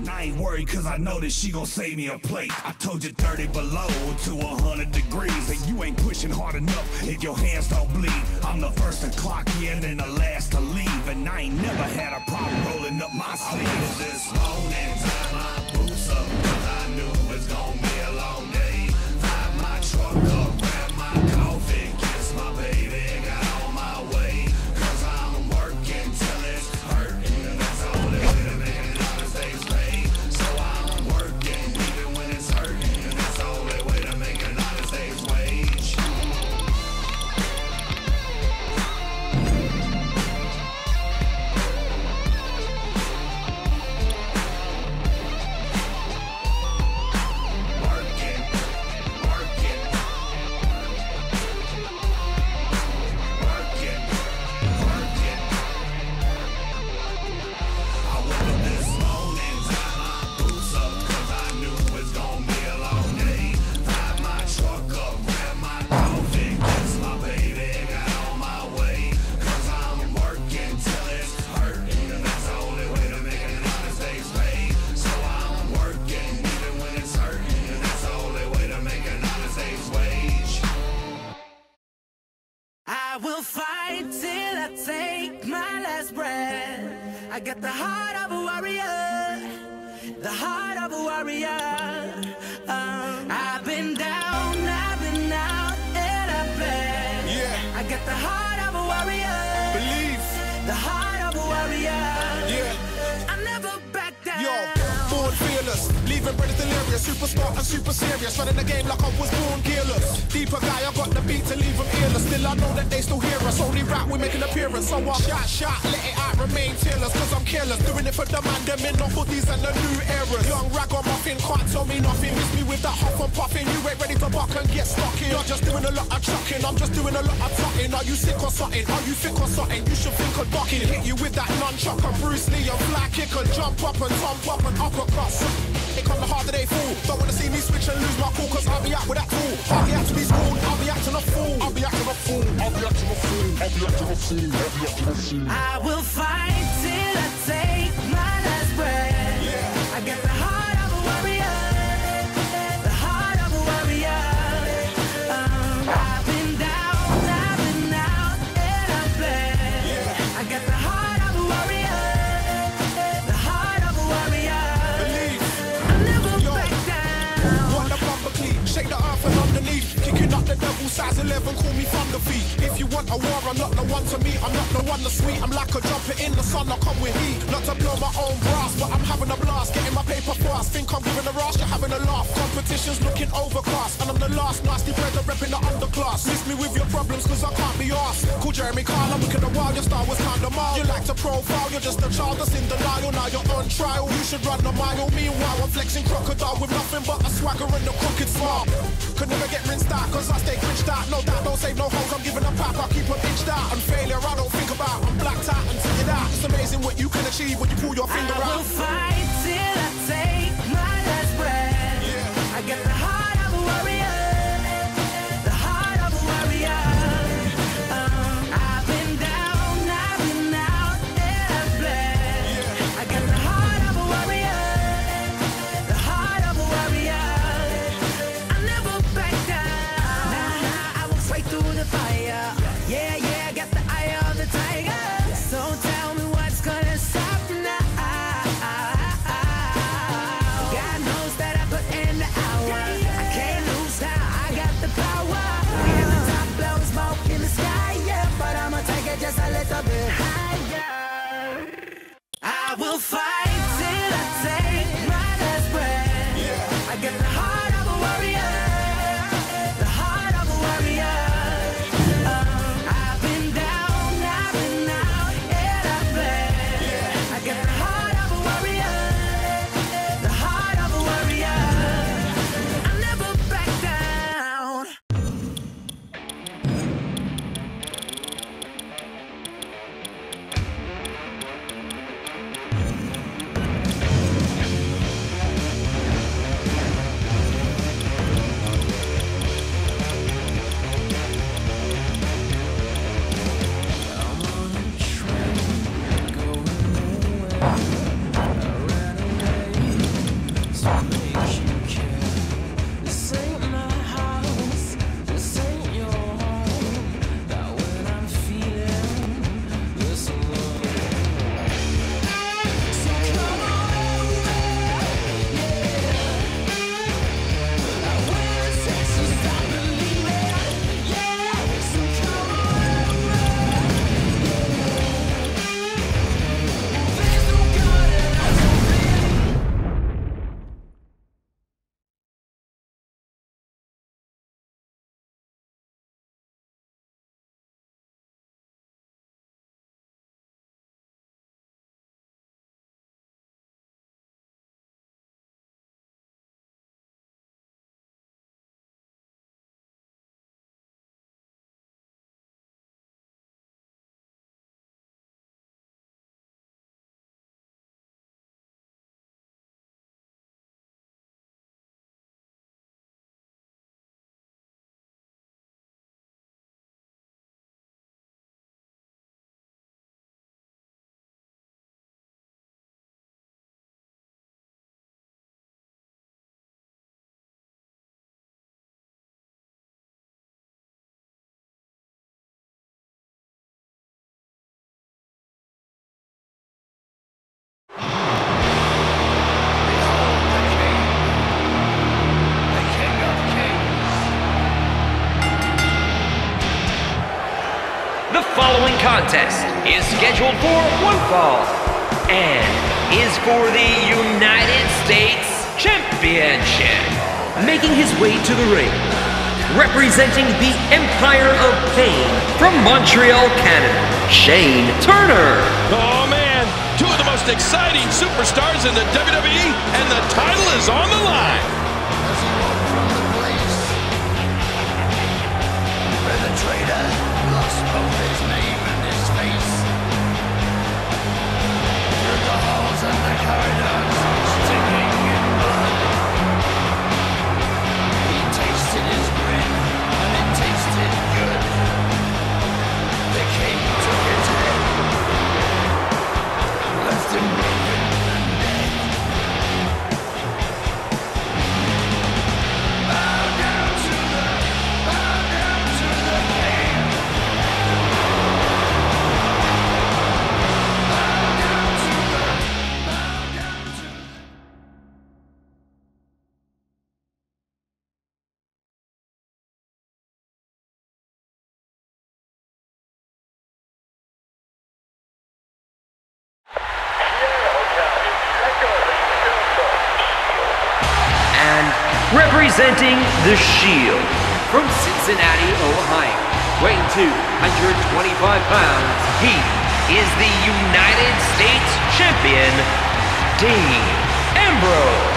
And I ain't worried cause I know that she gon' save me a plate. I told you 30 below to 100 degrees. And you ain't pushing hard enough if your hands don't bleed. I'm the first to clock in and the last to leave. And I ain't never had a problem rolling up my sleeves. This morning, time my boots up I got the heart of a warrior, the heart of a warrior. Um, I've been down, I've been out, and I've bled. Yeah. I got the heart of a warrior, Believe. the heart of a warrior. Yeah. I never back down. Yo, born fearless, leaving brothers super smart and super serious, running the game like I was born gearless. Deeper guy, I got the beat to leave them earless. Still, I know that they still hear us. Only rap, we make an appearance. So I shot, shot, let it out, remain tearless, cause I'm careless. Doing it for the man, them in the hoodies and the new eras. Young ragamuffin can't tell me nothing. Miss me with that huff and puffing. You ain't ready to buck and get stuck in. You're just doing a lot of chucking, I'm just doing a lot of tucking. Are you sick or something? Are you thick or something? You should think of ducking. Hit you with that nunchuck and Bruce Lee and fly kick and jump up and thump up and uppercut. It come the harder they fall. Don't wanna see me switch and lose my cool, cause I'll be out with that tool. I'll be out to be schooled, I'll be acting a fool. I'll be acting a fool, I'll be acting a fool, I'll be acting a fool, I'll be acting a fool. I will fight till I take size 11, call me Thunder Feet. If you want a war, I'm not the one to meet. I'm not the one to sweet. I'm like a jumper in the sun, I come with heat. Not to blow my own brass, but I'm having a blast. Getting my paper fast. Think I'm giving a rush, you're having a laugh. Competition's looking overcast. And I'm the last nasty brother repping the underclass. Miss me with your problems, cause I can't be asked. Call Jeremy Kyle, I'm looking a while, your star was kinda mild. You like to profile, you're just a child that's in denial. Now you're on trial, you should run a mile. Meanwhile, I'm flexing crocodile with nothing but a swagger and a crooked smile. Could never get rinsed out, cause I stay cringed out. No doubt, don't save no hoes, I'm giving a pap, I keep them inched out. And failure, I don't think about. I'm blacked out and figured out. It's amazing what you can achieve when you pull your finger I out. Contest is scheduled for one fall and is for the United States Championship. Making his way to the ring, representing the Empire of Pain from Montreal, Canada, Shane Turner. Oh man, two of the most exciting superstars in the WWE, and the title is on the line. Traitor halls representing the Shield from Cincinnati, Ohio, weighing 225 pounds, he is the United States Champion, Dean Ambrose.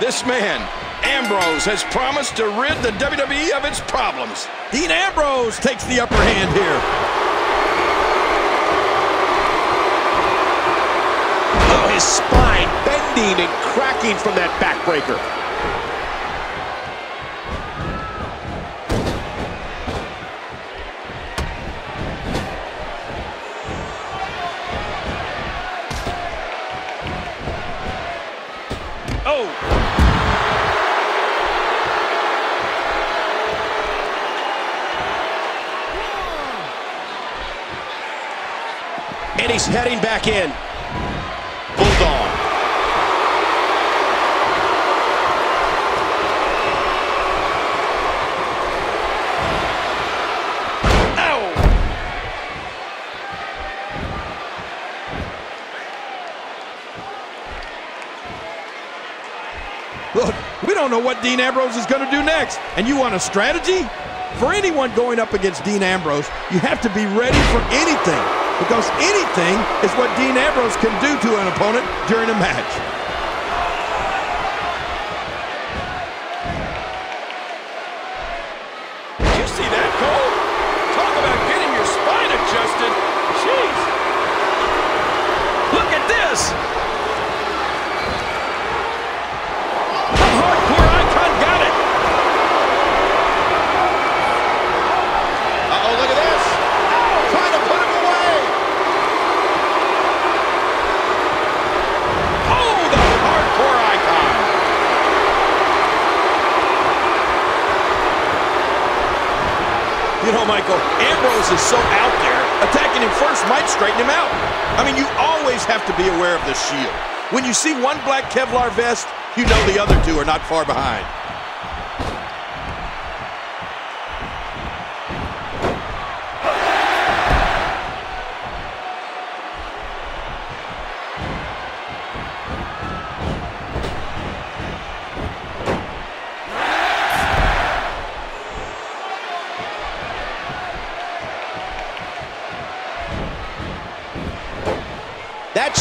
This man, Ambrose, has promised to rid the WWE of its problems. Dean Ambrose takes the upper hand here. Oh, his spine bending and cracking from that backbreaker. He's heading back in. Bulldog. ow. Look, we don't know what Dean Ambrose is going to do next. And you want a strategy? For anyone going up against Dean Ambrose, you have to be ready for anything. Because anything is what Dean Ambrose can do to an opponent during a match. Did you see that, Cole? Talk about getting your spine adjusted. Jeez. Look at this. The hardcore icon got it. Uh-oh, look at this. Trying to put him away. Oh, the hardcore icon. You know, Michael, Ambrose is so out there, attacking him first might straighten him out. I mean, you always have to be aware of the shield. When you see one black Kevlar vest, you know the other two are not far behind.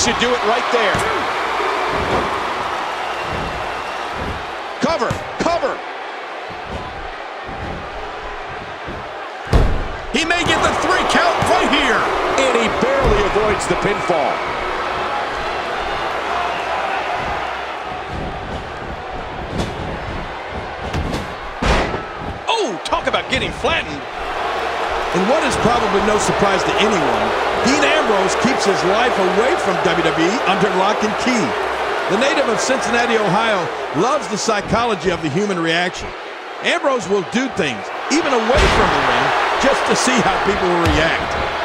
Should do it right there. Cover, cover. He may get the three count right here. And he barely avoids the pinfall. Oh, talk about getting flattened. And what is probably no surprise to anyone, Dean Ambrose keeps his life away from WWE under lock and key. The native of Cincinnati, Ohio, loves the psychology of the human reaction. Ambrose will do things, even away from the ring, just to see how people will react.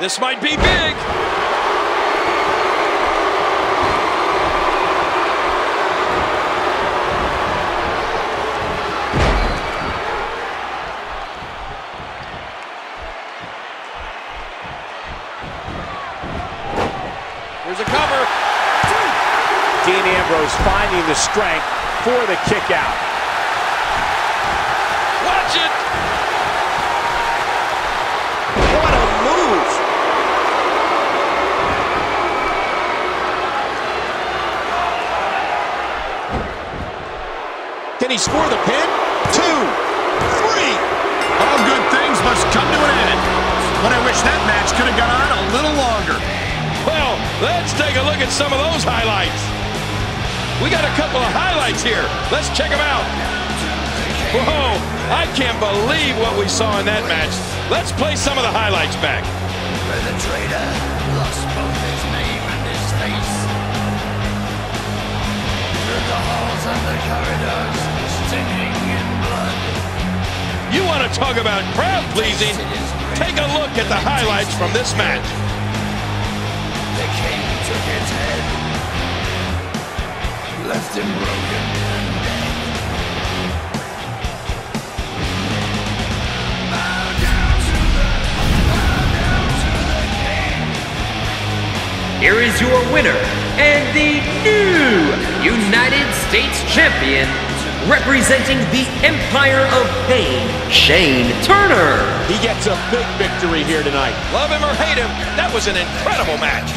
This might be big. Finding the strength for the kick out. Watch it. What a move! Can he score the pin? Two, three. All good things must come to an end. But I wish that match could have gone on a little longer. Well, let's take a look at some of those highlights. We got a couple of highlights here. Let's check them out. Whoa, I can't believe what we saw in that match. Let's play some of the highlights back. The traitor lost both his name and his face. Through the halls and the corridors, stinging in blood. You want to talk about crowd pleasing? Take a look at the highlights from this match. The king took his head, left him broken and dead. Bow down to the, bow down to the king. Here is your winner and the new United States Champion, representing the Empire of Pain, Shane Turner. He gets a big victory here tonight. Love him or hate him, that was an incredible match.